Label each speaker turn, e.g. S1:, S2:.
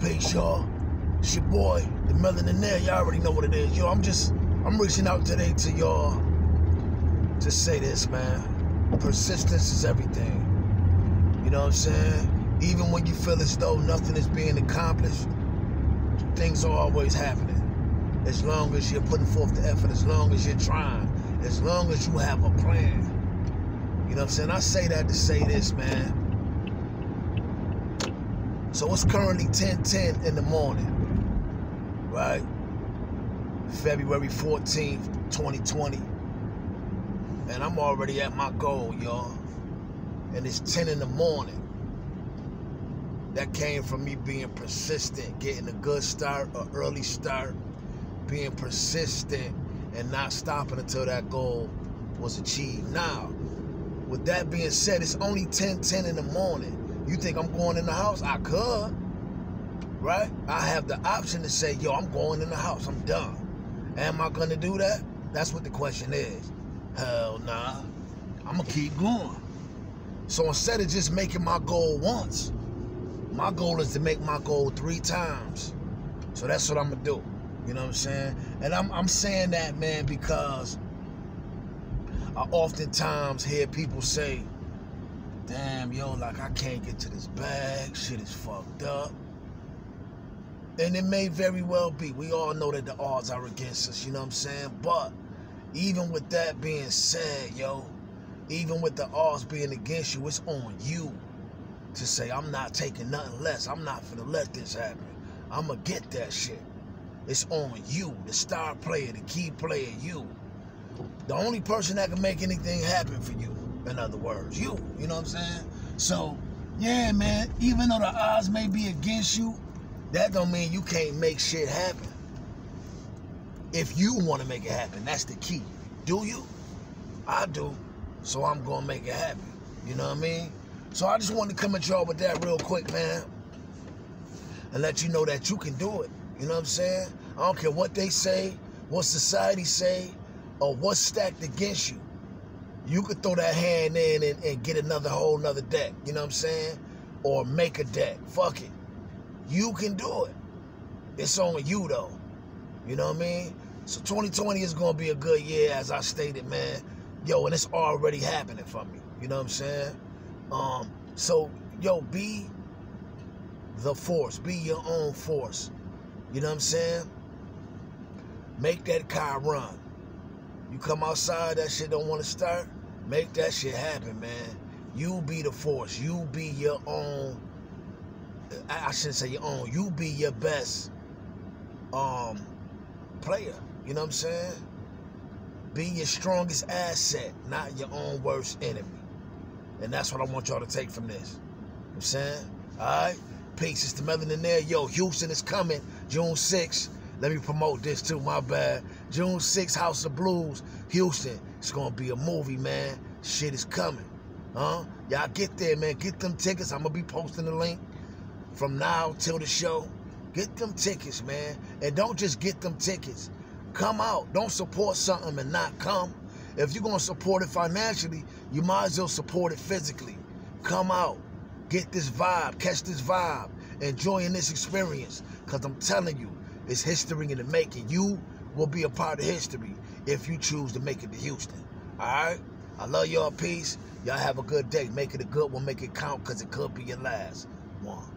S1: Peace, y'all. It's your boy, the Millionaire. Y'all already know what it is. Yo, I'm just, I'm reaching out today to y'all to say this, man. Persistence is everything. You know what I'm saying? Even when you feel as though nothing is being accomplished, things are always happening. As long as you're putting forth the effort, as long as you're trying, as long as you have a plan. You know what I'm saying? I say that to say this, man. So it's currently 10:10 in the morning, right? February 14th, 2020. And I'm already at my goal, y'all. And it's 10 in the morning. That came from me being persistent, getting a good start, an early start, being persistent and not stopping until that goal was achieved. Now, with that being said, it's only 10 10 in the morning. You think I'm going in the house? I could. Right? I have the option to say, yo, I'm going in the house. I'm done. Am I going to do that? That's what the question is. Hell nah. I'm going to keep going. So instead of just making my goal once, my goal is to make my goal three times. So that's what I'm going to do. You know what I'm saying? And I'm, I'm saying that, man, because I oftentimes hear people say, damn, yo, like I can't get to this bag. Shit is fucked up. And it may very well be. We all know that the odds are against us, you know what I'm saying? But even with that being said, yo, even with the odds being against you, it's on you to say, I'm not taking nothing less. I'm not gonna let this happen. I'm gonna get that shit. It's on you, the star player, the key player, you. The only person that can make anything happen for you in other words. You, you know what I'm saying? So, yeah, man, even though the odds may be against you, that don't mean you can't make shit happen. If you want to make it happen, that's the key. Do you? I do. So I'm going to make it happen. You know what I mean? So I just wanted to come at y'all with that real quick, man. And let you know that you can do it. You know what I'm saying? I don't care what they say, what society say, or what's stacked against you you could throw that hand in and, and get another whole another deck. You know what I'm saying? Or make a deck. Fuck it. You can do it. It's on you though. You know what I mean? So 2020 is gonna be a good year, as I stated, man. Yo, and it's already happening for me. You know what I'm saying? Um, so yo, be the force. Be your own force. You know what I'm saying? Make that car run. You come outside, that shit don't want to start. Make that shit happen, man. You be the force. You be your own. I shouldn't say your own. You be your best um player. You know what I'm saying? Be your strongest asset, not your own worst enemy. And that's what I want y'all to take from this. You know I'm saying? Alright? Peace. It's the Millionaire. Yo, Houston is coming June 6th. Let me promote this too, my bad. June 6th, House of Blues, Houston. It's gonna be a movie, man. Shit is coming. Huh? Y'all get there, man. Get them tickets. I'm gonna be posting the link from now till the show. Get them tickets, man. And don't just get them tickets. Come out. Don't support something and not come. If you're gonna support it financially, you might as well support it physically. Come out. Get this vibe. Catch this vibe. Enjoying this experience. Cause I'm telling you, it's history in the making. You will be a part of history if you choose to make it to Houston. All right? I love y'all. Peace. Y'all have a good day. Make it a good one. Make it count because it could be your last one.